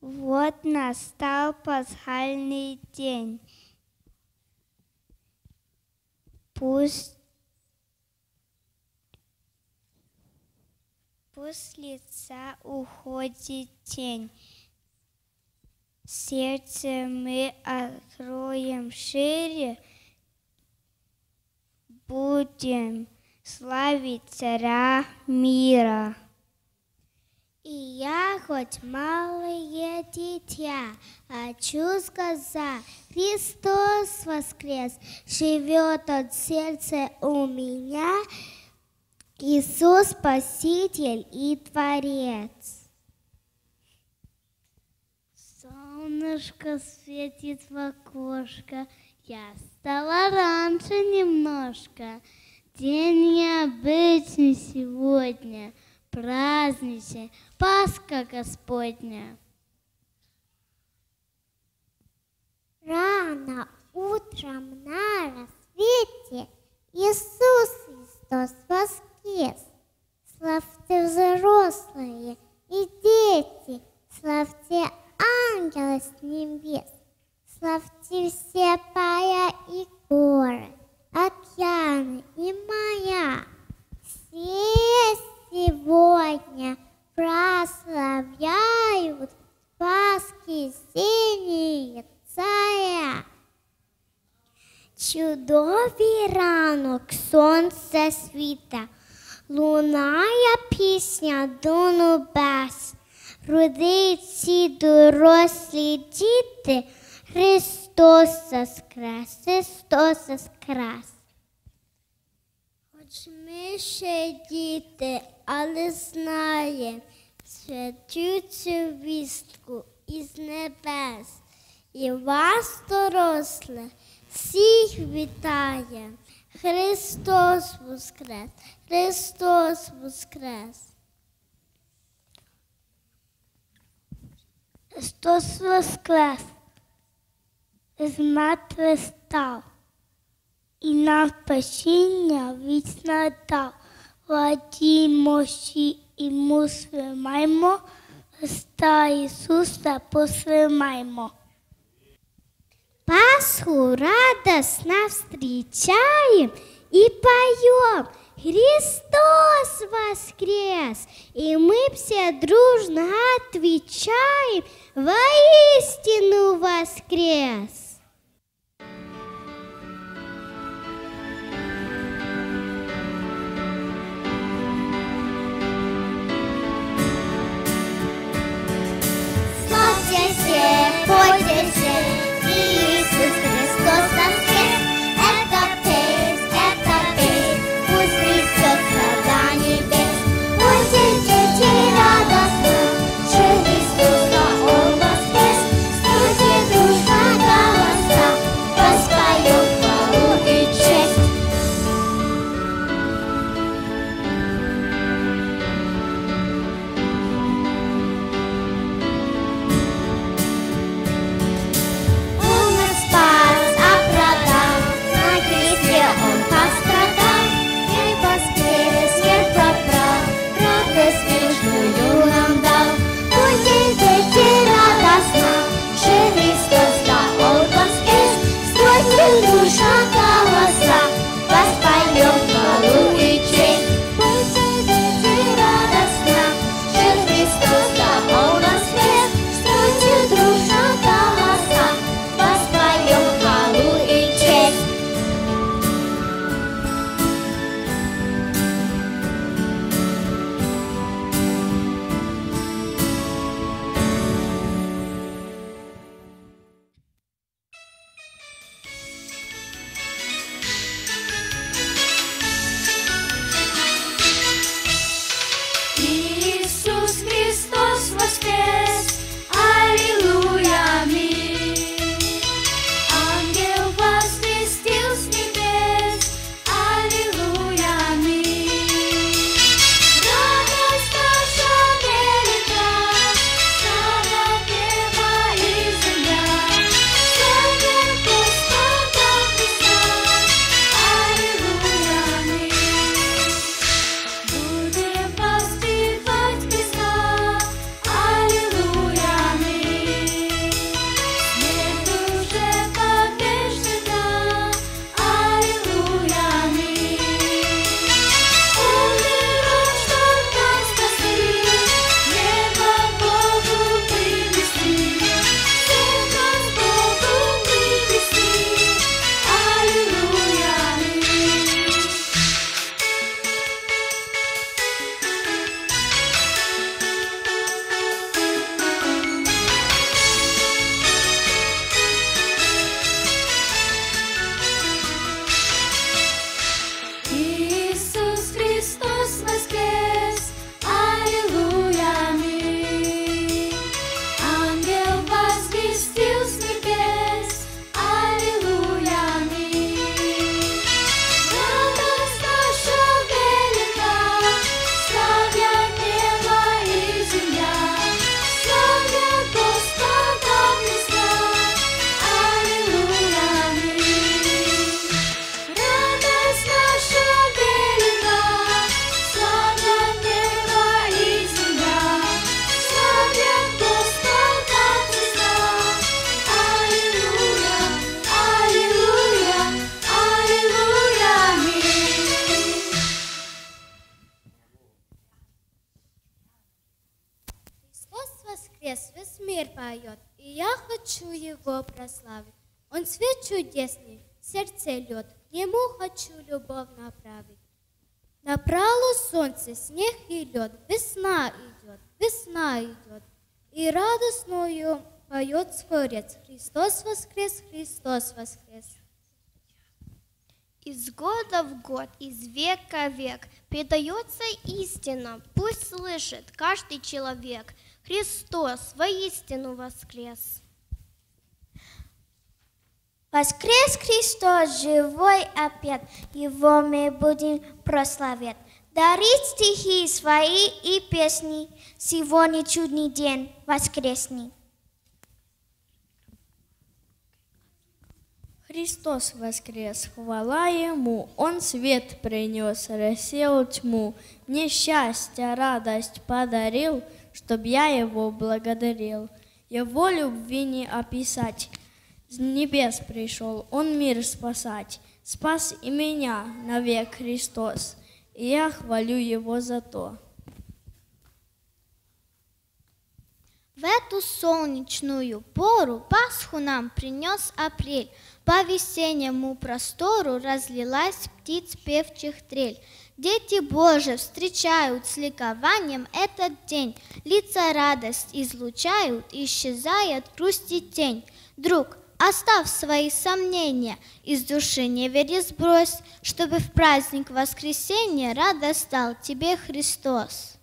Вот настал пасхальный день. Пусть Пусть лица уходит тень. Сердце мы откроем шире, будем славить царя мира. И я хоть малое дитя, хочу сказать, Христос воскрес, живет от сердца у меня, Иисус Спаситель и Творец. Солнышко светит в окошко, я встала раньше немножко. День необычный сегодня, праздничный, Пасха Господня. Рано утром на рассвете Иисус Христос воскрес. Славьте взрослые и дети, славьте ангелы с небес, славьте все поля и горы, океаны и моря. Все сегодня прославляют воскресенье царя. Чудовий ранок, сонце світа, лунає пісня до небес, родиці дорослі діти, Христос воскрес, Христос воскрес. Ми ще діти, але знаєм святю цю вістку із небес, і вас, дорослих, всіх вітає. Христос воскрес, Христос воскрес. Христос воскрес, з мертвих став, і нам спасіння вічне дав. Радімощі і мусимаймо, Христа Ісуса посвимаймо. Пасху радостно встречаем и поем Христос воскрес! И мы все дружно отвечаем Воистину воскрес! Воскрес, весь мир поет, и я хочу его прославить. Он свет чудесный, сердце лед, к нему хочу любовь направить. Направо солнце, снег и лед, весна идет, весна идет, и радостную поет скорец. Христос воскрес, Христос воскрес. Из года в год, из века в век передается истина, пусть слышит каждый человек. Христос воистину воскрес. Воскрес Христос, живой опять, Его мы будем прославлять. Дарить стихи свои и песни, Сегодня чудный день воскресный. Христос воскрес, хвала Ему, Он свет принес, рассеял тьму, мне счастье, радость подарил, чтоб я Его благодарил. Его любви не описать, с небес пришел Он мир спасать, спас и меня навек Христос, и я хвалю Его за то. В эту солнечную пору Пасху нам принес апрель. По весеннему простору разлилась птиц певчих трель. Дети Божии встречают с ликованием этот день. Лица радость излучают, исчезает грусть и тень. Друг, оставь свои сомнения, из души не вери сбрось, чтобы в праздник воскресенья радость стал тебе Христос.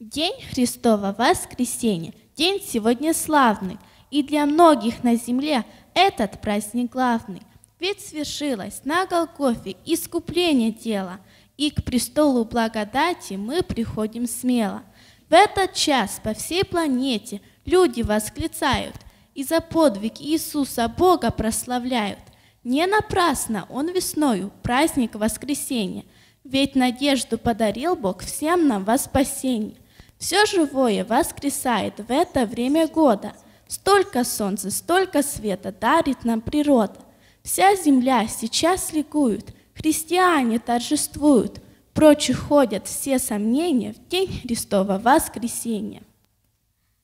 День Христова воскресенье, день сегодня славный, и для многих на земле этот праздник главный. Ведь свершилось на Голгофе искупление тела, и к престолу благодати мы приходим смело. В этот час по всей планете люди восклицают и за подвиг Иисуса Бога прославляют. Не напрасно Он весною праздник воскресенья, ведь надежду подарил Бог всем нам во спасение. Все живое воскресает в это время года. Столько солнца, столько света дарит нам природа. Вся земля сейчас ликует, христиане торжествуют, прочь уходят все сомнения в день Христова воскресения.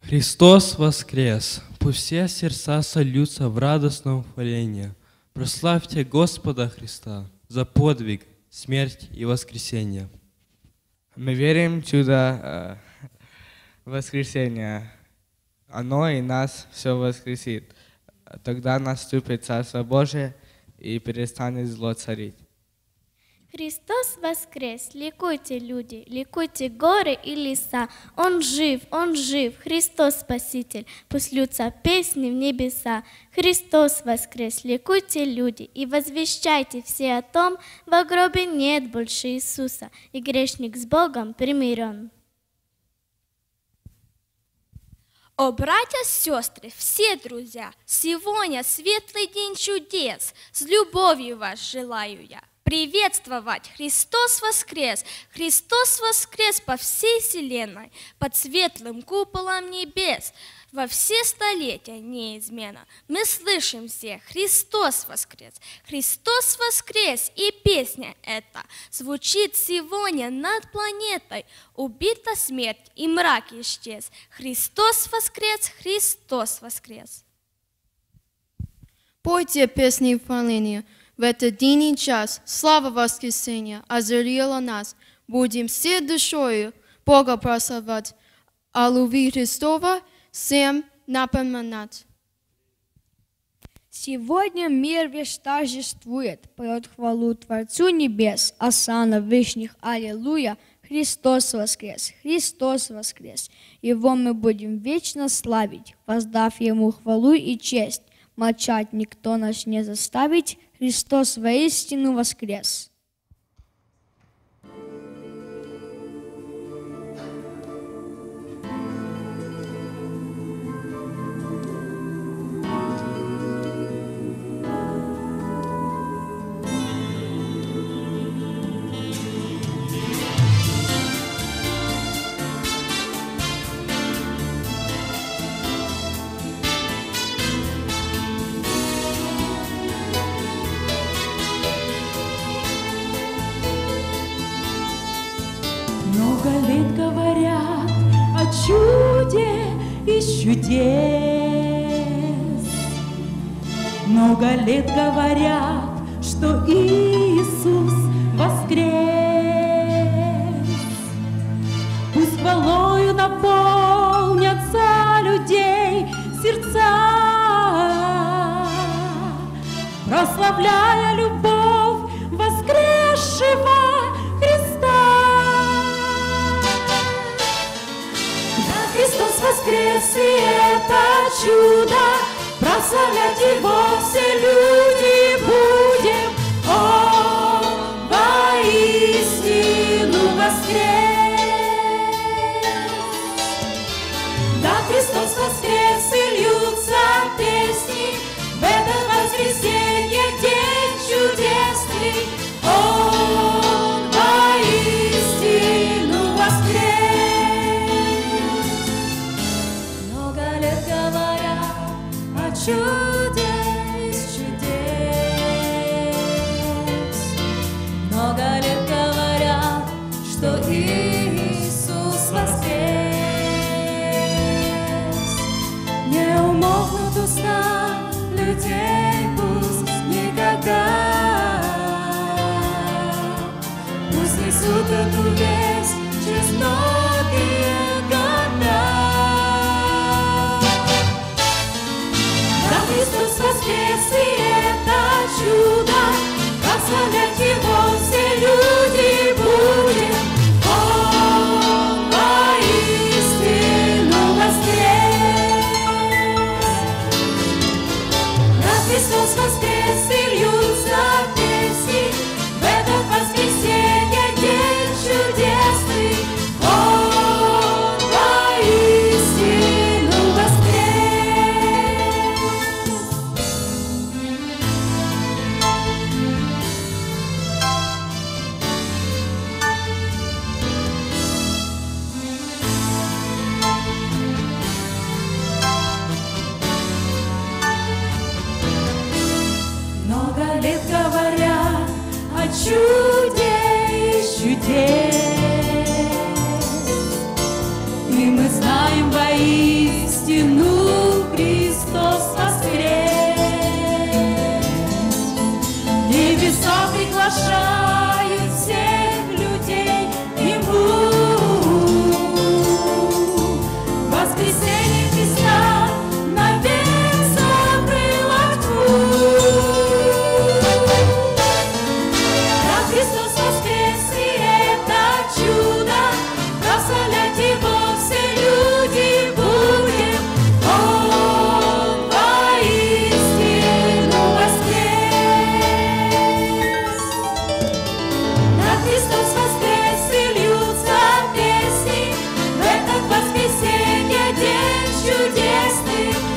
Христос воскрес! Пусть все сердца сольются в радостном хвалении. Прославьте Господа Христа за подвиг, смерть и воскресение. Мы верим в чудо э, воскресения. Оно и нас все воскресит. Тогда наступит Царство Божие и перестанет зло царить. Христос воскрес! Ликуйте, люди, ликуйте горы и леса. Он жив, Он жив, Христос Спаситель. Пусть льются песни в небеса. Христос воскрес! Ликуйте, люди, и возвещайте все о том, во гробе нет больше Иисуса, и грешник с Богом примирен. О, братья, сестры, все друзья, сегодня светлый день чудес, с любовью вас желаю я приветствовать. Христос воскрес! Христос воскрес по всей вселенной, под светлым куполом небес. Во все столетия неизменно мы слышим все «Христос воскрес! Христос воскрес!» И песня эта звучит сегодня над планетой. Убита смерть и мрак исчез. Христос воскрес! Христос воскрес! Пойте песни в в этот день и час слава воскресения озарила нас. Будем все душою Бога прославлять, любви Христова всем напоминать. Сегодня мир весь торжествует, поет хвалу Творцу небес, осана вышних, аллилуйя, Христос воскрес, Христос воскрес. Его мы будем вечно славить, воздав Ему хвалу и честь. Молчать никто нас не заставить, Христос воистину воскрес. без чудес. Много лет говорят, что Иисус воскрес. Пусть волою наполнятся людей сердца, прославляя любовь. Спаси это чудо, прославлять его все люди. Hristos, Hristos, ajuda, Hristos, Hristos, true. ты